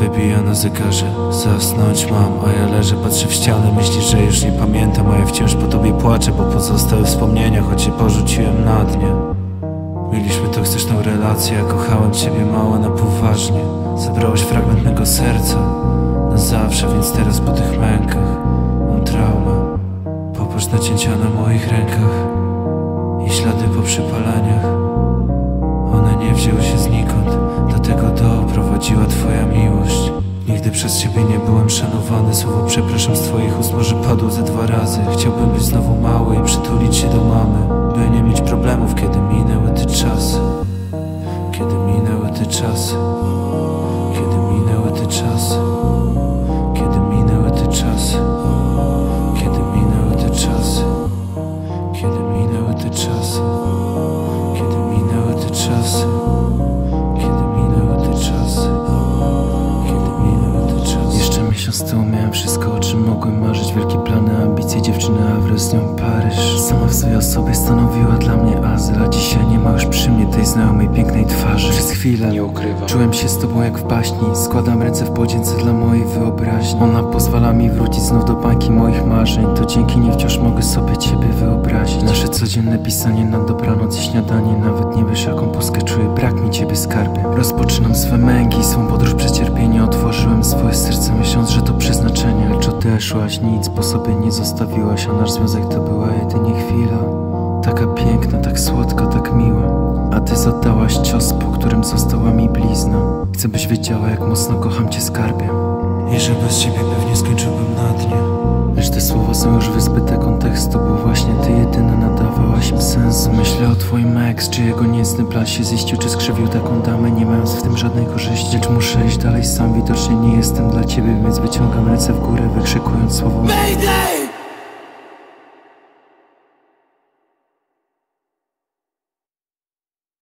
Wybija na zegarze. Zasnąć mam, a ja leżę, patrzę w ścianę. Myślisz, że już nie pamiętam, a ja wciąż po tobie płaczę Bo pozostały wspomnienia, choć je porzuciłem na dnie. Mieliśmy toksyczną relację, ja kochałem ciebie mała na poważnie. Zabrałeś fragment mego serca Na zawsze, więc teraz po tych mękach Mam traumę. Popatrz na cięcia na moich rękach I ślady po przypaleniach. One nie wzięły się doprowadziła twoja miłość. Nigdy przez ciebie nie byłem szanowany. Słowo przepraszam z twoich ust może padło ze dwa razy. Chciałbym być znowu mały i przytulić się do mamy By nie mieć problemów, kiedy minęły te czasy. Kiedy minęły te czasy. Kiedy minęły te czasy mogłem marzyć Wielkie plany, ambicje, dziewczyny, a wraz z nią Paryż. Sama w swojej osobie stanowiła dla mnie azyl A dzisiaj nie ma już przy mnie tej znajomej, pięknej twarzy. Przez chwilę Nie ukrywam. Czułem się z tobą jak w baśni. Składam ręce w podzięce dla mojej wyobraźni. Ona pozwala mi wrócić znów do bańki moich marzeń. To dzięki niej wciąż mogę sobie ciebie wyobrazić. Nasze codzienne pisanie na dobranoc i śniadanie Nawet nie wiesz jaką pustkę czuję. Brak mi ciebie skarbie. Rozpoczynam swe męki Swą podróż przez cierpienie. Otworzyłem swoje serce myśląc, że to przeznaczenie odeszłaś, nic po sobie nie zostawiłaś A nasz związek to była jedynie chwila. Taka piękna, tak słodka, tak miła. A ty zadałaś cios, po którym została mi blizna. Chcę byś wiedziała, jak mocno kocham cię skarbie. I że bez ciebie pewnie skończyłbym na dnie. Lecz te słowa są już wyzbyte kontekstu Bo właśnie ty jedyny nadawałaś im sens. Myślę o twoim ex, czy jego niecny plan się ziścił Czy skrzywił taką damę, nie mając w tym żadnej korzyści Lecz muszę iść dalej. Sam, widocznie nie jestem dla ciebie Więc wyciągam ręce w górę, wykrzykując słowo. Mayday!